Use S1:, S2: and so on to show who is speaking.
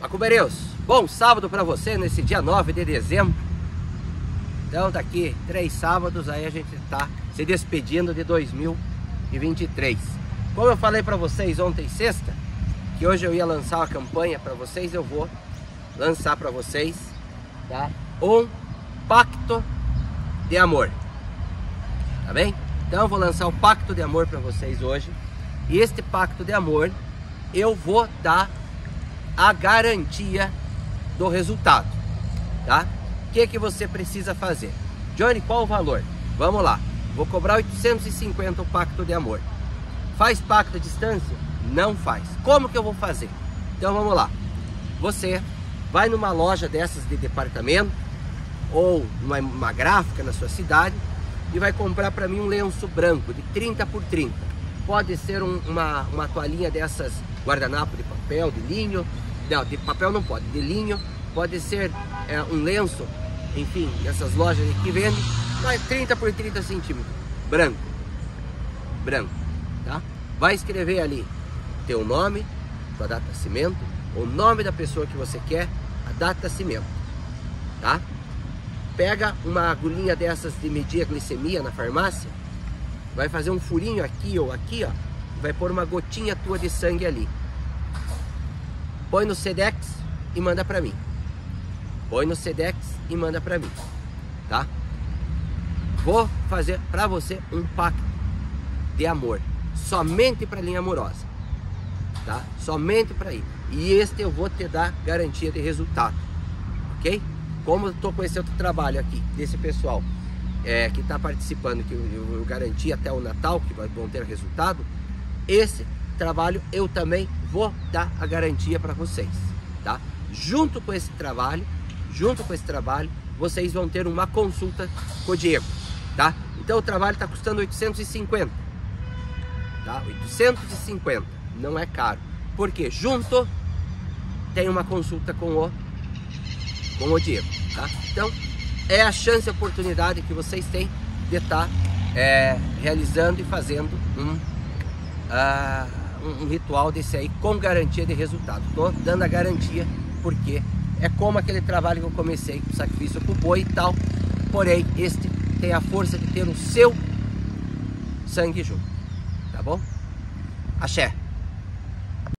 S1: Macubereus, bom sábado para você nesse dia 9 de dezembro. Então daqui três sábados aí a gente tá se despedindo de 2023. Como eu falei para vocês ontem sexta, que hoje eu ia lançar uma campanha para vocês, eu vou lançar para vocês, tá? Um pacto de amor. Tá bem? Então eu vou lançar o pacto de amor para vocês hoje. E este pacto de amor eu vou dar a garantia do resultado, tá? O que que você precisa fazer? Johnny, qual o valor? Vamos lá. Vou cobrar 850 o pacto de amor. Faz pacto à distância? Não faz. Como que eu vou fazer? Então vamos lá. Você vai numa loja dessas de departamento ou numa gráfica na sua cidade e vai comprar para mim um lenço branco de 30 por 30. Pode ser um, uma, uma toalhinha dessas guardanapo de papel, de linho. Não, de papel não pode, de linho. Pode ser é, um lenço, enfim, nessas lojas que vendem, mas 30 por 30 centímetros. Branco. Branco, tá? Vai escrever ali teu nome, tua data de nascimento, o nome da pessoa que você quer, a data de nascimento, tá? Pega uma agulhinha dessas de medir a glicemia na farmácia, vai fazer um furinho aqui ou aqui, ó, vai pôr uma gotinha tua de sangue ali. Põe no Sedex e manda para mim. Põe no Sedex e manda para mim, tá? Vou fazer para você um pacto de amor, somente para linha amorosa, tá? Somente para ir. E este eu vou te dar garantia de resultado, ok? Como eu estou com esse outro trabalho aqui, desse pessoal é, que está participando, que eu, eu, eu, garanti até o Natal, que vão ter resultado, esse trabalho eu também vou dar a garantia para vocês, tá? Junto com esse trabalho, junto com esse trabalho, vocês vão ter uma consulta com o Diego, tá? Então o trabalho está custando 850, tá? 850, não é caro, porque junto tem uma consulta com o com o Diego, tá? Então é a chance, a oportunidade que vocês têm de estar tá, é, realizando e fazendo um uh, um ritual desse aí com garantia de resultado. Estou dando a garantia porque é como aquele trabalho que eu comecei com sacrifício com boi e tal, porém este tem a força de ter o seu sangue junto, tá bom? Axé!